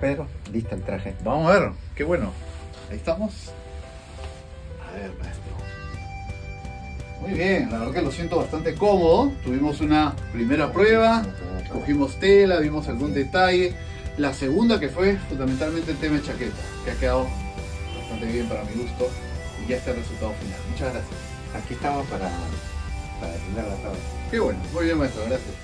Pedro, listo el traje. Vamos a ver, qué bueno. Ahí estamos. A ver, maestro. Muy bien, la verdad que lo siento bastante cómodo. Tuvimos una primera prueba, cogimos tela, vimos algún detalle. La segunda que fue fundamentalmente el tema de chaqueta, que ha quedado bastante bien para mi gusto. Y ya está el resultado final. Muchas gracias. Aquí estamos para, para atender la tabla. Qué bueno, muy bien maestro, gracias.